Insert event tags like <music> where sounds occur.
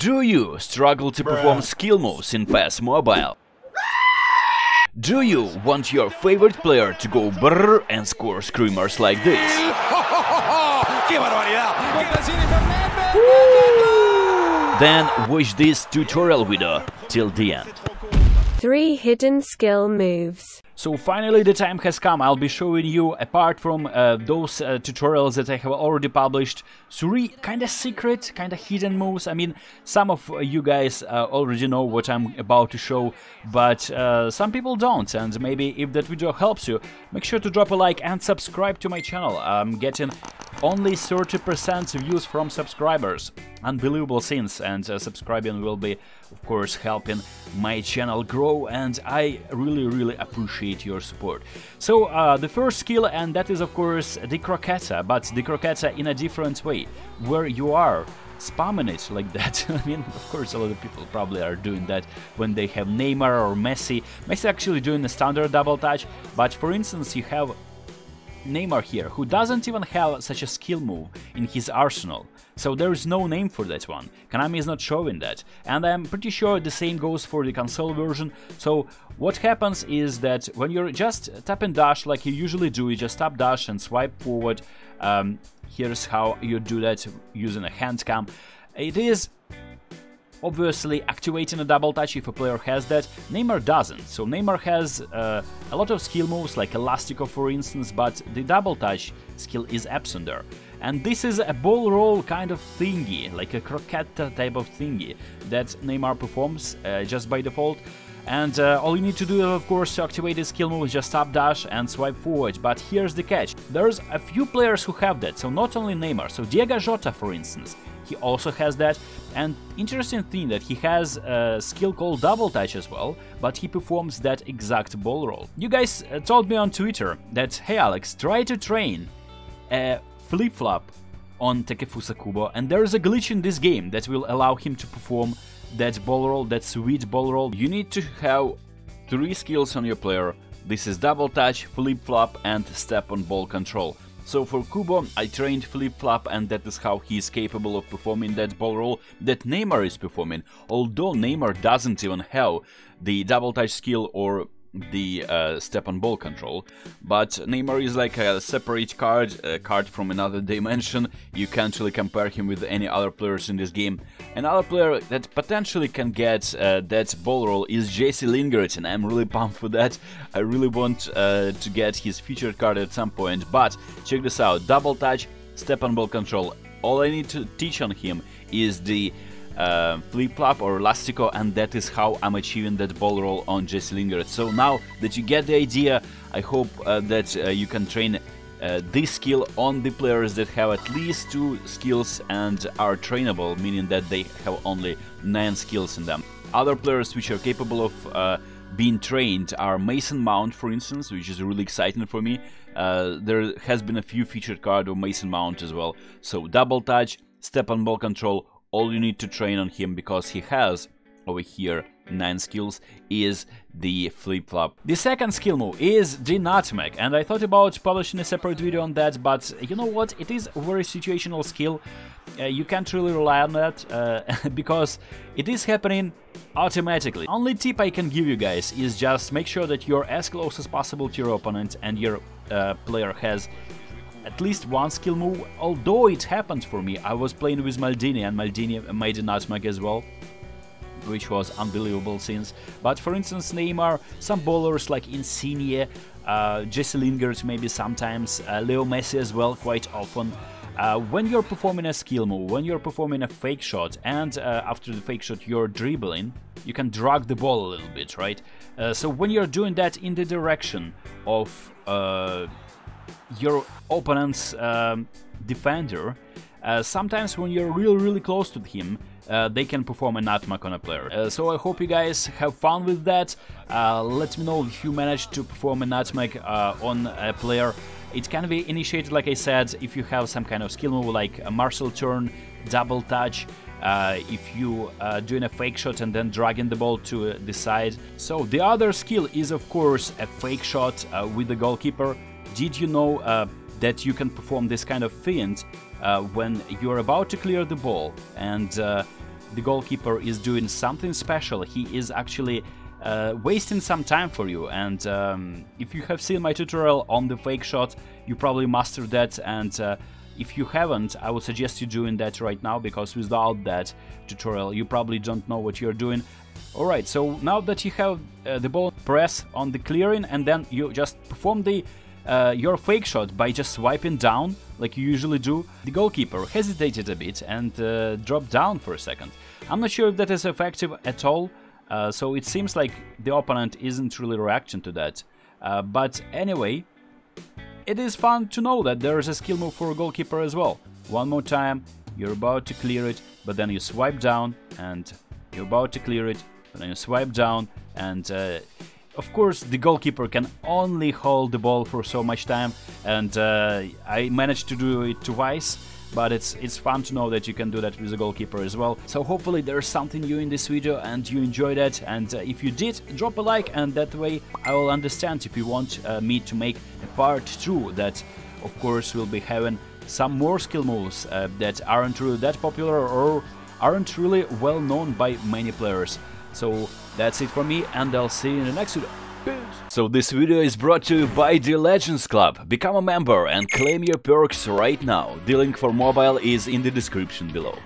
Do you struggle to perform skill moves in PES Mobile? Do you want your favorite player to go brrr and score screamers like this? <laughs> Then watch this tutorial video till the end. 3 hidden skill moves. So finally the time has come, I'll be showing you, apart from uh, those uh, tutorials that I have already published, three kinda secret, kinda hidden moves. I mean, some of you guys uh, already know what I'm about to show, but uh, some people don't, and maybe if that video helps you, make sure to drop a like and subscribe to my channel. I'm getting only 30% views from subscribers. Unbelievable things, and uh, subscribing will be, of course, helping my channel grow, and I really, really appreciate your support. So, uh, the first skill, and that is, of course, the Croqueta, but the Croqueta in a different way, where you are spamming it like <laughs> that. I mean, of course, a lot of people probably are doing that when they have Neymar or Messi. Messi actually doing a standard double touch, but for instance, you have Neymar here, who doesn't even have such a skill move in his arsenal, so there is no name for that one. Konami is not showing that, and I'm pretty sure the same goes for the console version, so what happens is that when you're just tap and dash like you usually do, you just tap dash and swipe forward, um, here's how you do that using a hand cam, it is obviously activating a double touch if a player has that. Neymar doesn't, so Neymar has uh, a lot of skill moves like Elastico for instance, but the double touch skill is absent there. And this is a ball roll kind of thingy, like a croqueta type of thingy that Neymar performs uh, just by default. And uh, all you need to do, of course, to activate this skill move is just tap dash and swipe forward. But here's the catch. There's a few players who have that, so not only Neymar. So Diego Jota, for instance, he also has that. And interesting thing that he has a skill called double touch as well, but he performs that exact ball roll. You guys uh, told me on Twitter that, hey Alex, try to train a flip-flop on Takefusa Kubo, and there's a glitch in this game that will allow him to perform that ball roll, that sweet ball roll. You need to have three skills on your player. This is double touch, flip-flop and step on ball control. So for Kubo, I trained flip-flop and that is how he is capable of performing that ball roll that Neymar is performing, although Neymar doesn't even have the double touch skill or the uh, step on ball control, but Neymar is like a separate card, a card from another <laughs> dimension, you can't really compare him with any other players in this game. Another player that potentially can get uh, that ball roll is Jesse Lingard, and I'm really <laughs> pumped for that, I really want uh, to get his featured card at some point, but check this out, double touch, step on ball control, all I need to teach on him is the uh, flip-flop or elastico and that is how I'm achieving that ball roll on Jesse Lingard. So now that you get the idea, I hope uh, that uh, you can train uh, this skill on the players that have at least two skills and are trainable, meaning that they have only 9 skills in them. Other players which are capable of uh, being trained are Mason Mount, for instance, which is really exciting for me. There has been a few featured card of Mason Mount as well. So double touch, step on ball control, all you need to train on him because he has over here 9 skills is the flip-flop. The second skill move is the nutmeg and I thought about publishing a separate video on that but you know what, it is a very situational skill, uh, you can't really rely on that uh, <laughs> because it is happening automatically. Only tip I can give you guys is just make sure that you're as close as possible to your opponent and your uh, player has at least one skill move, although it happened for me. I was playing with Maldini and Maldini made a nutmeg as well, which was unbelievable since. But for instance, Neymar, some bowlers like Insigne, uh, Jesse Lingard maybe sometimes, uh, Leo Messi as well quite often. Uh, when you're performing a skill move, when you're performing a fake shot, and uh, after the fake shot you're dribbling, you can drag the ball a little bit, right? Uh, so when you're doing that in the direction of uh, your opponent's um, defender, uh, sometimes when you're really really close to him, uh, they can perform a nutmeg on a player. Uh, so I hope you guys have fun with that. Uh, let me know if you managed to perform a nutmeg uh, on a player. It can be initiated, like I said, if you have some kind of skill move like a Marseille turn, double touch, uh, if you uh, doing a fake shot and then dragging the ball to uh, the side. So the other skill is of course a fake shot uh, with the goalkeeper. Did you know uh, that you can perform this kind of feint uh, when you're about to clear the ball and the goalkeeper is doing something special. He is actually uh, wasting some time for you. And um, if you have seen my tutorial on the fake shot you probably mastered that. And uh, if you haven't I would suggest you doing that right now because without that tutorial you probably don't know what you're doing. Alright so now that you have uh, the ball press on the clearing and then you just perform the uh, your fake shot by just swiping down like you usually do, the goalkeeper hesitated a bit and uh, dropped down for a second. I'm not sure if that is effective at all, uh, so it seems like the opponent isn't really reacting to that. Uh, but anyway, it is fun to know that there is a skill move for a goalkeeper as well. One more time, you're about to clear it, but then you swipe down and you're about to clear it, but then you swipe down and uh, of course the goalkeeper can only hold the ball for so much time and uh, I managed to do it twice but it's it's fun to know that you can do that with a goalkeeper as well. So hopefully there's something new in this video and you enjoyed it and uh, if you did, drop a like and that way I will understand if you want uh, me to make a part 2 that of course will be having some more skill moves uh, that aren't really that popular or aren't really well known by many players. So that's it for me and I'll see you in the next video. So this video is brought to you by the Legends Club. Become a member and claim your perks right now. The link for mobile is in the description below.